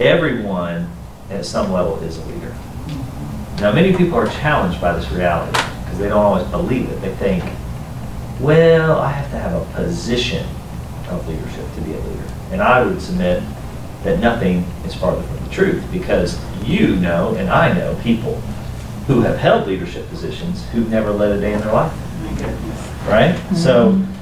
everyone at some level is a leader. Now, many people are challenged by this reality because they don't always believe it. They think, well, I have to have a position of leadership to be a leader. And I would submit that nothing is farther from the truth because you know and I know people who have held leadership positions who've never led a day in their life. Right? So, mm-hmm.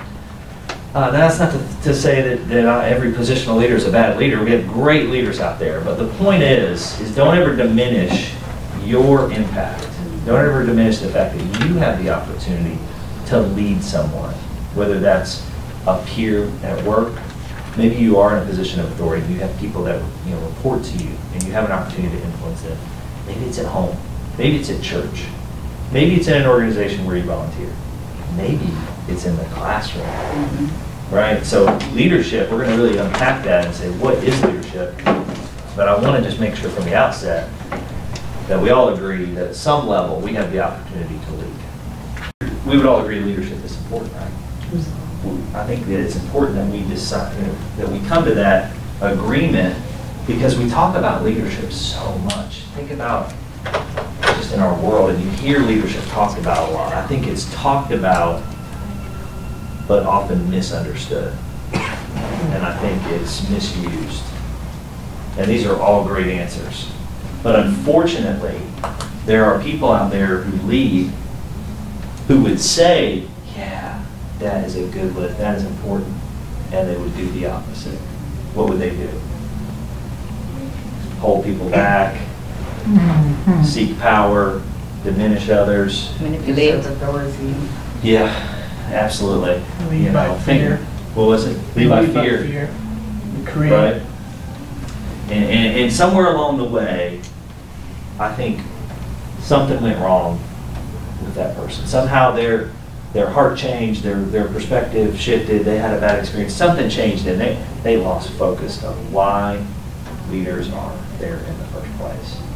Uh, that's not to, to say that, that every positional leader is a bad leader. We have great leaders out there. But the point is, is don't ever diminish your impact. Don't ever diminish the fact that you have the opportunity to lead someone, whether that's a peer at work. Maybe you are in a position of authority. And you have people that you know report to you, and you have an opportunity to influence them. Maybe it's at home. Maybe it's at church. Maybe it's in an organization where you volunteer. Maybe it's in the classroom. Mm-hmm. Right? So leadership, we're going to really unpack that and say, what is leadership? But I want to just make sure from the outset that we all agree that at some level, we have the opportunity to lead. We would all agree leadership is important, right? I think that it's important that we decide, you know, that we come to that agreement because we talk about leadership so much. Think about in our world, and you hear leadership talked about a lot. I think it's talked about, but often misunderstood. And I think it's misused. And these are all great answers. But unfortunately, there are people out there who lead who would say, yeah, that is a good list, that is important, and they would do the opposite. What would they do? Hold people back, Mm-hmm. seek power, diminish others. Manipulate. Yeah, absolutely. Lead You by know, think- fear. What was it? Lead by fear. Create. Right? And, and, and somewhere along the way, I think something went wrong with that person. Somehow their, their heart changed, their, their perspective shifted, they had a bad experience, something changed and they, they lost focus of why leaders are there in the first place.